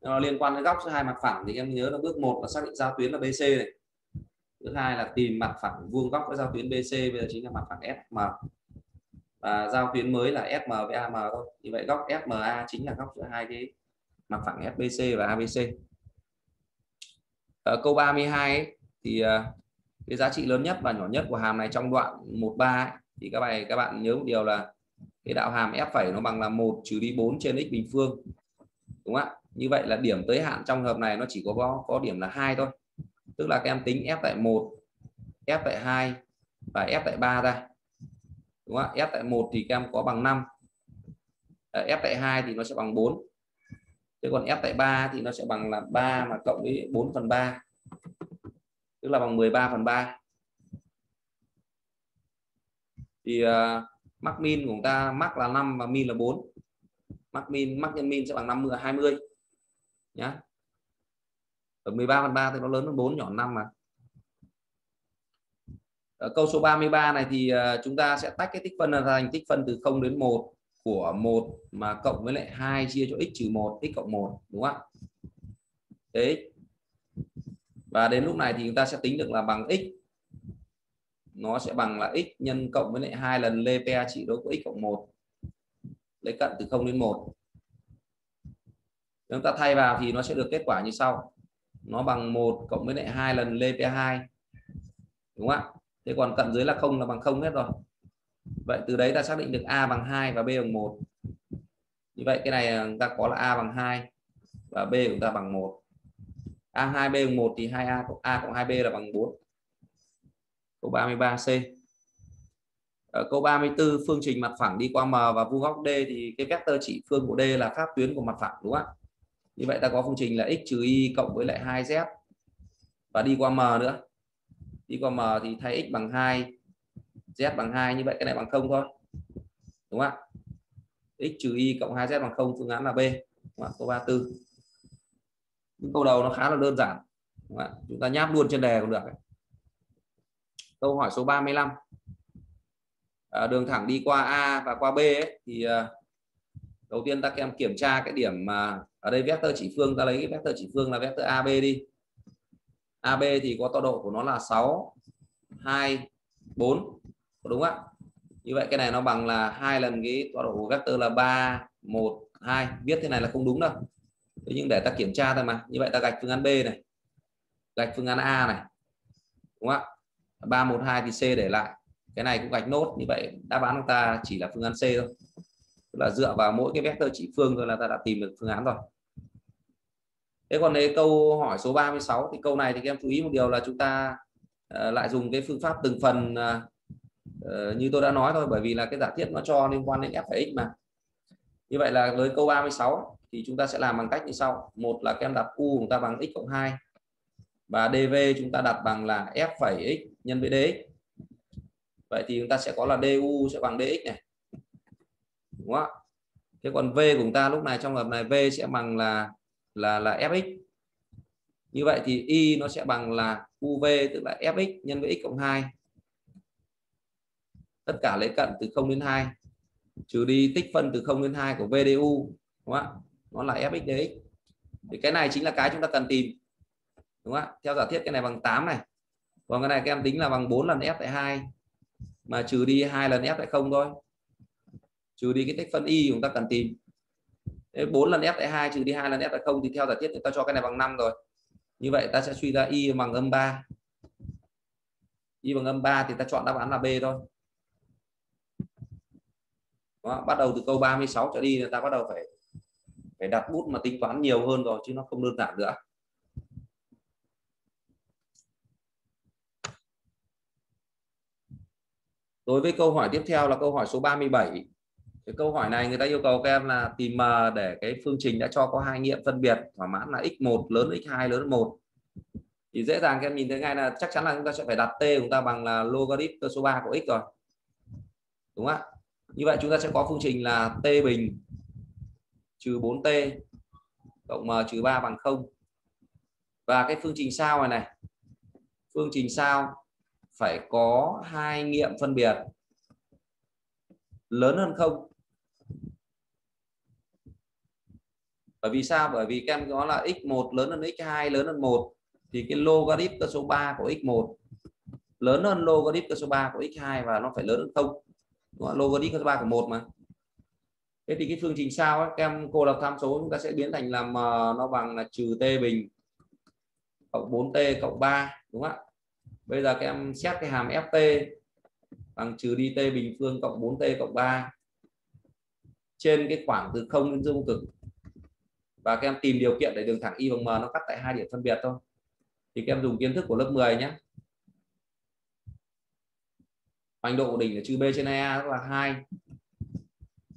nó ờ, liên quan đến góc giữa hai mặt phẳng thì em nhớ là bước 1 là xác định giao tuyến là BC này. Thứ hai là tìm mặt phẳng vuông góc với giao tuyến BC bây giờ chính là mặt phẳng SM và giao tuyến mới là SM với AM thôi. Như vậy góc SMA chính là góc giữa hai cái mặt phẳng SBC và ABC ở ờ, câu 32 ấy, thì ờ, cái giá trị lớn nhất và nhỏ nhất của hàm này trong đoạn 13 ấy, thì các bạn các bạn nhớ một điều là cái đạo hàm f phẩy nó bằng là một trừ đi 4 trên x bình phương. Đúng không ạ? Như vậy là điểm tới hạn trong hợp này nó chỉ có có, có điểm là hai thôi. Tức là các em tính f tại 1 f tại 2 và f tại 3 ra. Đúng không ạ? F tại 1 thì các em có bằng 5 ờ, f tại 2 thì nó sẽ bằng 4 thế còn f tại 3 thì nó sẽ bằng là 3 mà cộng với 4 phần 3 tức là bằng 13 phần 3 thì uh, mắc min của chúng ta, mắc là 5 và min là 4 mắc min, mắc nhân min sẽ bằng 50 20 nhá. Ở 13 phần 3 thì nó lớn hơn 4 nhỏ 5 mà. Ở câu số 33 này thì ờ, chúng ta sẽ tách cái tích phân ra thành tích phân từ 0 đến 1 của 1 mà cộng với lại 2 chia cho x trừ 1 x cộng 1 đúng không ạ? Đấy. Và đến lúc này thì chúng ta sẽ tính được là bằng x nó sẽ bằng là x nhân cộng với lại hai lần lê pe trị đối của x cộng 1 lấy cận từ 0 đến 1 chúng ta thay vào thì nó sẽ được kết quả như sau. Nó bằng 1 cộng với lại hai lần lê pe 2 đúng không ạ? Thế còn cận dưới là không là bằng không hết rồi. Vậy từ đấy ta xác định được a bằng 2 và b bằng 1 như vậy cái này à, chúng ta có là a bằng 2 và b của chúng ta bằng 1 A2 B bằng 1 thì 2A cộng, A cộng 2B là bằng 4 câu 33C ở ờ, câu 34 phương trình mặt phẳng đi qua M và vuông góc D thì cái vectơ chỉ phương của D là pháp tuyến của mặt phẳng, đúng không ạ? Như vậy ta có phương trình là x trừ y cộng với lại 2z và đi qua M nữa. Đi qua M thì thay x bằng 2 z bằng 2 như vậy cái này bằng 0 thôi. Đúng không ạ? X trừ y cộng 2z bằng 0 phương án là B. Đúng không? câu 34 những câu đầu nó khá là đơn giản. Đúng không? chúng ta nháp luôn trên đề cũng được câu hỏi số 35 à, đường thẳng đi qua A và qua B ấy, thì à, đầu tiên ta em kiểm tra cái điểm mà ở đây vector chỉ phương ta lấy cái vector chỉ phương là vector AB đi. AB thì có tọa độ của nó là 6 2 4 đúng không ạ? Như vậy cái này nó bằng là hai lần cái tọa độ của vector là 3 1 2 viết thế này là không đúng đâu. Thế nhưng để ta kiểm tra thôi mà. Như vậy ta gạch phương án B này gạch phương án A này đúng không ạ? 312 thì C để lại. Cái này cũng gạch nốt như vậy đáp án của ta chỉ là phương án C thôi. Tức là dựa vào mỗi cái vector chỉ phương thôi là ta đã tìm được phương án rồi. Thế còn đấy câu hỏi số 36 thì câu này thì các em chú ý một điều là chúng ta uh, lại dùng cái phương pháp từng phần uh, như tôi đã nói thôi bởi vì là cái giả thiết nó cho liên quan đến f x mà. Như vậy là với câu 36 thì chúng ta sẽ làm bằng cách như sau. Một là các em đặt u chúng ta bằng x cộng 2 và dv chúng ta đặt bằng là f phẩy x nhân với dx vậy thì chúng ta sẽ có là du sẽ bằng dx này. Đúng không thế còn v của chúng ta lúc này trong hợp này v sẽ bằng là là là fx. Như vậy thì y nó sẽ bằng là uv, tức là fx nhân với x cộng 2 tất cả lấy cận từ 0 đến 2 trừ đi tích phân từ 0 đến 2 của VDU đúng không ạ? Nó là fx dx thì cái này chính là cái chúng ta cần tìm, đúng không ạ? Theo giả thiết cái này bằng 8 này còn cái này các em tính là bằng 4 lần f tại 2 mà trừ đi hai lần f tại không thôi. Trừ đi cái tích phân y chúng ta cần tìm. Thế 4 lần f tại 2 trừ đi hai lần f tại không thì theo giả thiết người ta cho cái này bằng 5 rồi. Như vậy ta sẽ suy ra y bằng âm 3 y bằng âm 3 thì ta chọn đáp án là B thôi. Đó, bắt đầu từ câu 36 trở đi là ta bắt đầu phải phải đặt bút mà tính toán nhiều hơn rồi chứ nó không đơn giản nữa. Đối với câu hỏi tiếp theo là câu hỏi số 37 cái câu hỏi này người ta yêu cầu các em là tìm m để cái phương trình đã cho có hai nghiệm phân biệt, thỏa mãn là x1 lớn x2 lớn 1 thì dễ dàng các em nhìn thấy ngay là chắc chắn là chúng ta sẽ phải đặt t của chúng ta bằng là logarit cơ số 3 của x rồi. Đúng không ạ? Như vậy chúng ta sẽ có phương trình là t bình trừ 4t cộng m trừ 3 bằng 0 và cái phương trình sao này này, phương trình sao phải có hai nghiệm phân biệt. Lớn hơn không? Bởi vì sao? Bởi vì các em có là x1 lớn hơn x2 lớn hơn 1 thì cái logarit cơ số 3 của x1 lớn hơn logarit cơ số 3 của x2 và nó phải lớn hơn không? Logarit cơ số 3 của 1 mà. Thế thì cái phương trình sao ấy, các em cô lập tham số chúng ta sẽ biến thành là m nó bằng là trừ t bình cộng 4t cộng 3 đúng không ạ? Bây giờ các em xét cái hàm ft bằng trừ đi t bình phương cộng 4t cộng 3 trên cái khoảng từ 0 đến dương cực. Và các em tìm điều kiện để đường thẳng y bằng m nó cắt tại hai điểm phân biệt thôi. Thì các em dùng kiến thức của lớp 10 nhé. Hoành độ của đỉnh là trừ b trên e là hai.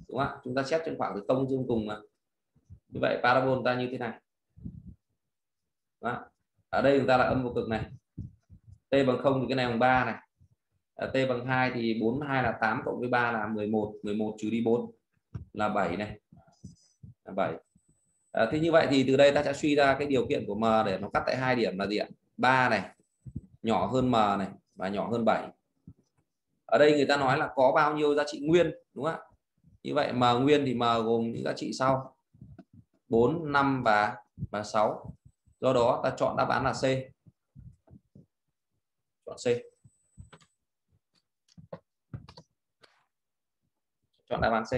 Đúng không ạ? Chúng ta xét trên khoảng từ không dương cùng mà. Như vậy parabol ta như thế này. Đó. ở đây chúng ta là âm vô cực này t bằng 0 thì cái này bằng 3 này. À, t bằng 2 thì 4 2 là 8 cộng với 3 là 11 11 trừ đi 4 là 7 này. Là 7 à, ờ, thế như vậy thì từ đây ta sẽ suy ra cái điều kiện của m để nó cắt tại hai điểm là gì ạ? 3 này nhỏ hơn m này và nhỏ hơn 7 ở đây người ta nói là có bao nhiêu giá trị nguyên đúng không ạ? Như vậy m nguyên thì m gồm những giá trị sau. 4 5 và và 6 do đó ta chọn đáp án là C chọn C. Chọn đáp án C.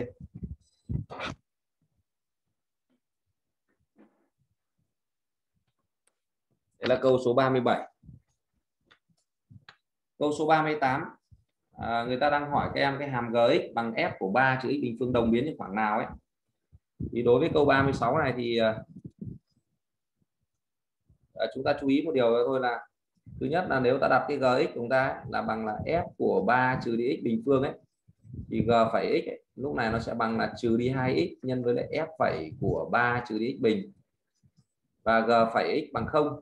Đây là câu số 37 câu số 38 à, người ta đang hỏi các em cái hàm gx bằng f của 3 chữ x bình phương đồng biến như khoảng nào ấy? Thì đối với câu 36 này thì à, à, chúng ta chú ý một điều thôi là thứ nhất là nếu ta đặt cái gx của chúng ta là bằng là f của 3 trừ đi x bình phương ấy thì g phẩy x ấy, lúc này nó sẽ bằng là trừ đi 2x nhân với lại f phẩy của 3 trừ đi x bình. Và g phẩy x bằng 0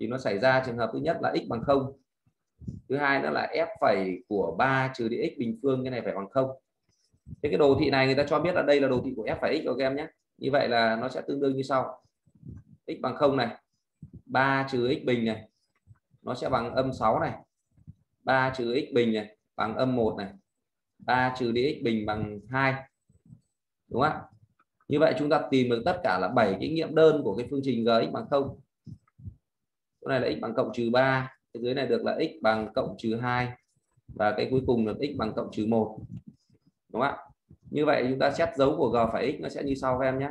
thì nó xảy ra trường hợp thứ nhất là x bằng 0 thứ hai nữa là f phẩy của 3 trừ đi x bình phương cái này phải bằng 0 thế cái đồ thị này người ta cho biết là đây là đồ thị của f phẩy x của các em nhé. Như vậy là nó sẽ tương đương như sau. X bằng 0 này 3 trừ x bình này nó sẽ bằng âm 6 này. 3 trừ x bình này, bằng âm 1 này. 3 trừ đi x bình bằng 2 đúng không ạ? Như vậy chúng ta tìm được tất cả là 7 cái nghiệm đơn của cái phương trình gx bằng 0 chỗ này là x bằng cộng trừ 3 cái dưới này được là x bằng cộng trừ 2 và cái cuối cùng là x bằng cộng trừ 1 đúng không ạ? Như vậy chúng ta xét dấu của g phải x nó sẽ như sau các em nhé.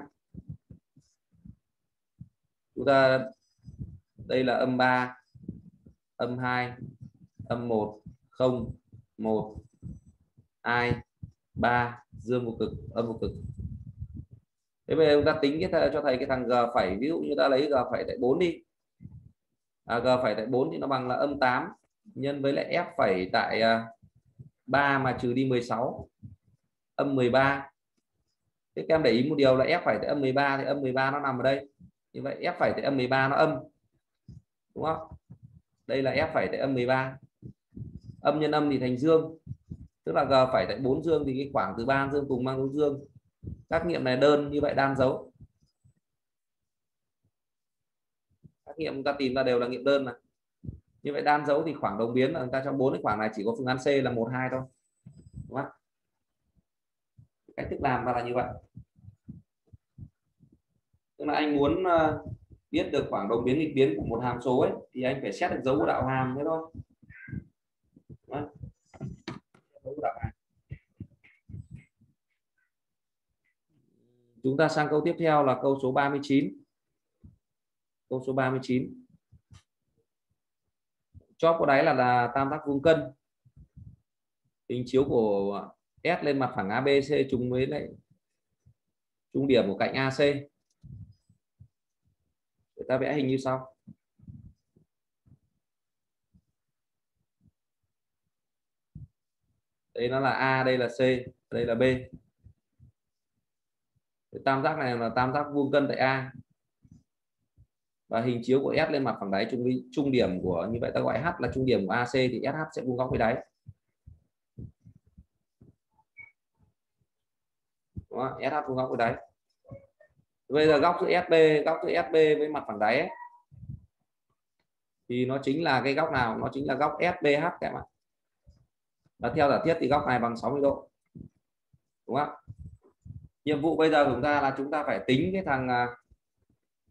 Chúng ta, đây là âm 3 âm 2 âm 1 0 1 2 3 dương vô cực âm vô cực. Thế bây giờ chúng ta tính cái th cho thầy cái thằng g phẩy ví dụ như ta lấy g phẩy tại 4 đi. À, g phẩy tại 4 thì nó bằng là âm 8 nhân với lại f phẩy tại à, 3 mà trừ đi 16 âm 13 thế các em để ý một điều là f phẩy tại âm 13 thì âm 13 nó nằm ở đây. Như vậy f phẩy tại âm 13 nó âm. Đúng không? Đây là f phẩy tại âm 13 âm nhân âm thì thành dương. Tức là g phải tại bốn dương thì cái khoảng từ ba dương cùng mang dấu dương. Các nghiệm này đơn như vậy, đan dấu. Các nghiệm ta tìm ra đều là nghiệm đơn mà. Như vậy đan dấu thì khoảng đồng biến là chúng ta trong bốn, cái khoảng này chỉ có phương án C là một, hai thôi. Đúng không cách thức làm là như vậy. Tức là anh muốn ờ, biết được khoảng đồng biến nghịch biến của một hàm số ấy thì anh phải xét được dấu của đạo hàm thế thôi. Dấu đạo hàm. Chúng ta sang câu tiếp theo là câu số 39 câu số 39 chóp có đáy là, là tam giác vuông cân. Hình chiếu của S lên mặt phẳng ABC trùng với lại trung điểm của cạnh AC người ta vẽ hình như sau. Đây nó là A, đây là C, đây là B. Tam giác này là tam giác vuông cân tại A. Và hình chiếu của S lên mặt phẳng đáy trung trung điểm của, như vậy ta gọi H là trung điểm của AC thì SH sẽ vuông góc với đáy. Đúng không? SH vuông góc với đáy bây giờ góc giữa SB góc giữa SB với mặt phẳng đáy ấy, thì nó chính là cái góc nào? Nó chính là góc SBH các bạn. Và theo giả thiết thì góc này bằng 60 độ. Đúng không nhiệm vụ bây giờ của chúng ta là chúng ta phải tính cái thằng à,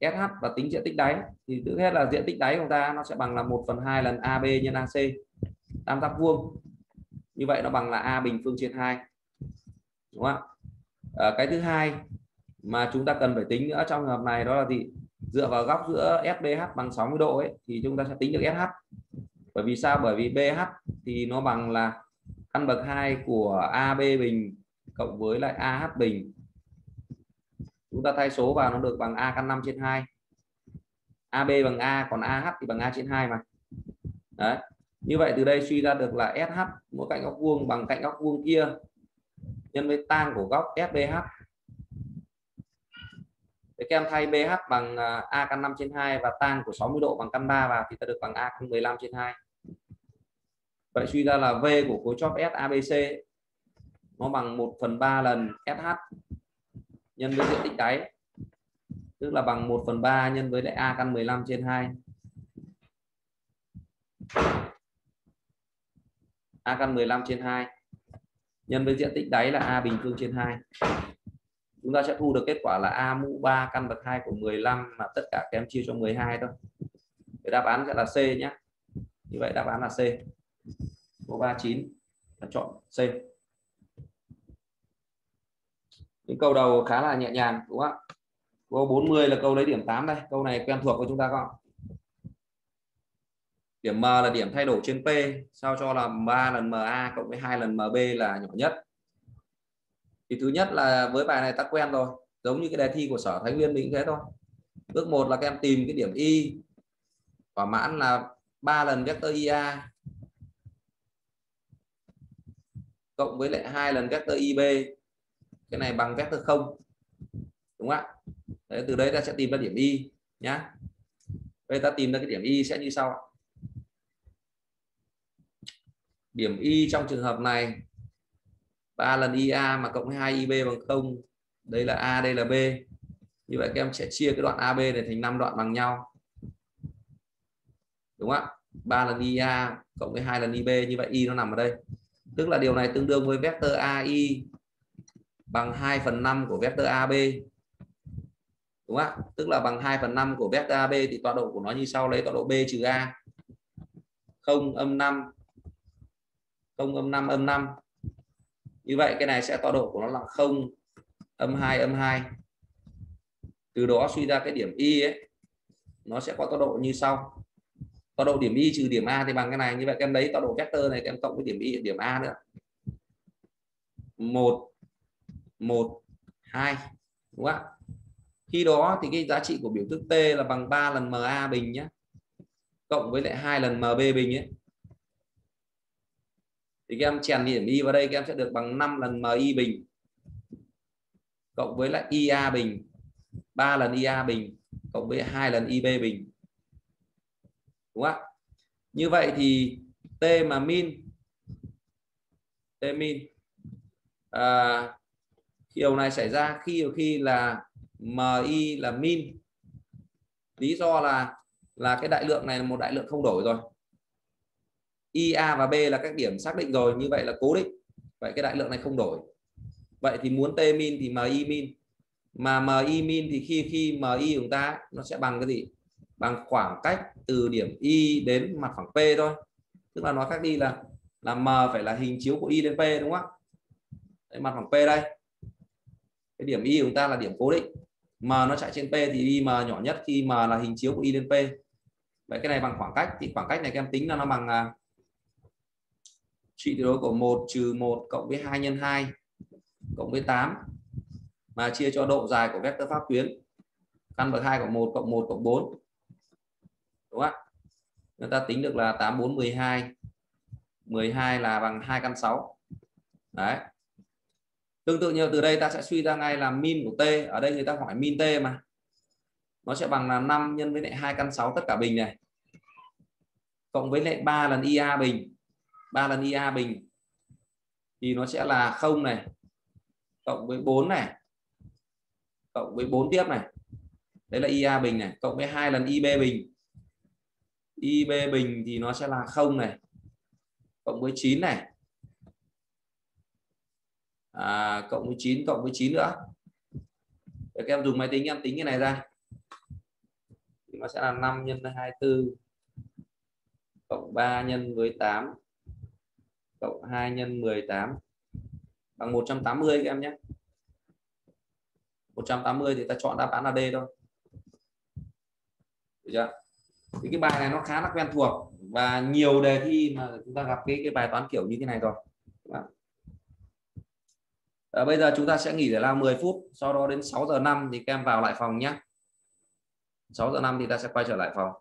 SH và tính diện tích đáy. Thì trước hết là diện tích đáy của chúng ta nó sẽ bằng là 1 phần 2 lần AB nhân AC tam giác vuông. Như vậy nó bằng là A bình phương trên 2 đúng không à, cái thứ hai mà chúng ta cần phải tính nữa trong hợp này, đó là gì? Dựa vào góc giữa SBH bằng 60 độ ấy, thì chúng ta sẽ tính được SH bởi vì sao? Bởi vì BH thì nó bằng là căn bậc 2 của AB bình cộng với lại AH bình. Chúng ta thay số vào nó được bằng A căn 5 trên 2 AB bằng A, còn AH thì bằng A trên 2 mà. Đấy. Như vậy từ đây suy ra được là SH mỗi cạnh góc vuông bằng cạnh góc vuông kia nhân với tan của góc SBH Thế các em thay BH bằng à, A căn 5 trên 2 và tan của 60 độ bằng căn 3 vào thì ta được bằng A căn 15 trên 2. Vậy suy ra là V của khối chóp S ABC nó bằng 1 phần 3 lần SH nhân với diện tích đáy, tức là bằng 1 phần 3 nhân với lại A căn 15 trên 2 A căn 15 trên 2 nhân với diện tích đáy là A bình phương trên 2 chúng ta sẽ thu được kết quả là A mũ 3 căn bậc 2 của 15 mà tất cả kém chia cho 12 thôi. Cái đáp án sẽ là C nhé. Như vậy đáp án là C. Số 39 là chọn C. Những câu đầu khá là nhẹ nhàng, đúng không ạ? Câu 40 là câu lấy điểm 8 đây. Câu này quen thuộc với chúng ta không điểm M là điểm thay đổi trên P. Sao cho là 3 lần MA cộng với 2 lần MB là nhỏ nhất? Thì thứ nhất là với bài này ta quen rồi giống như cái đề thi của sở thái nguyên mình thế thôi. Bước một là các em tìm cái điểm y thỏa mãn là 3 lần vector ia cộng với lại hai lần vector ib cái này bằng vector không đúng không ạ? Đấy, từ đấy ta sẽ tìm ra điểm y nhá. Bây ta tìm ra cái điểm y sẽ như sau điểm y trong trường hợp này 3 lần IA mà cộng 2 IB bằng 0 đây là A, đây là B. Như vậy các em sẽ chia cái đoạn AB này thành 5 đoạn bằng nhau. Đúng không ạ? 3 lần IA cộng với 2 lần IB như vậy Y nó nằm ở đây. Tức là điều này tương đương với vector AI bằng 2 phần 5 của vector AB đúng không ạ? Tức là bằng 2 phần 5 của vector AB thì tọa độ của nó như sau, lấy tọa độ B trừ A. 0 âm 5 0 âm 5 âm 5 như vậy cái này sẽ tọa độ của nó là 0 âm 2 âm 2 từ đó suy ra cái điểm y ấy, nó sẽ có tọa độ như sau. Tọa độ điểm y trừ điểm a thì bằng cái này. Như vậy em lấy tọa độ vector này em cộng với điểm y, điểm a nữa. Một một, hai, đúng không ạ? Khi đó thì cái giá trị của biểu thức t là bằng 3 lần ma bình nhé cộng với lại hai lần mb bình ấy thì các em chèn điểm y vào đây các em sẽ được bằng 5 lần mi bình. Cộng với lại ia bình. 3 lần ia bình cộng với hai lần ib bình. Đúng không ạ? Như vậy thì t mà min t min à, điều này xảy ra khi khi là mi là min. Lý do là là cái đại lượng này là một đại lượng không đổi rồi ia và b là các điểm xác định rồi, như vậy là cố định. Vậy cái đại lượng này không đổi. Vậy thì muốn t min thì mi min. Mà mi min thì khi khi mi chúng ta nó sẽ bằng cái gì? Bằng khoảng cách từ điểm y đến mặt phẳng p thôi. Tức là nói khác đi là là m phải là hình chiếu của y đến p, đúng không ạ? Mặt phẳng p đây. Cái điểm y của chúng ta là điểm cố định. M nó chạy trên p thì y m nhỏ nhất khi m là hình chiếu của y đến p. Vậy cái này bằng khoảng cách. Thì khoảng cách này các em tính là nó bằng à, trị tuyệt đối của 1 trừ 1 cộng với 2 nhân 2 cộng với 8 mà chia cho độ dài của vector pháp tuyến. Căn bậc 2 cộng 1 cộng 1 cộng 4 đúng không ạ? Người ta tính được là 8 4 12 12 là bằng 2 căn 6 đấy. Tương tự như từ đây ta sẽ suy ra ngay là min của t. Ở đây người ta hỏi min t mà. Nó sẽ bằng là 5 nhân với lại 2 căn 6 tất cả bình này. Cộng với lại 3 lần ia bình. 3 lần ia bình. Thì nó sẽ là không này cộng với 4 này cộng với 4 tiếp này. Đấy là ia bình này cộng với hai lần ib bình. Ib bình thì nó sẽ là không này cộng với 9 này. À, cộng với 9 cộng với 9 nữa. Để các em dùng máy tính em tính cái này ra. Thì nó sẽ là 5 nhân 24 cộng 3 nhân với 8 cộng 2 nhân 18 bằng 180 các em nhé. 180 thì ta chọn đáp án là D thôi. Được chưa? Thì cái bài này nó khá là quen thuộc và nhiều đề thi mà chúng ta gặp cái cái bài toán kiểu như thế này rồi. À, bây giờ chúng ta sẽ nghỉ để lao 10 phút sau đó đến 6 giờ 5 thì các em vào lại phòng nhé. 6 giờ 5 thì ta sẽ quay trở lại phòng.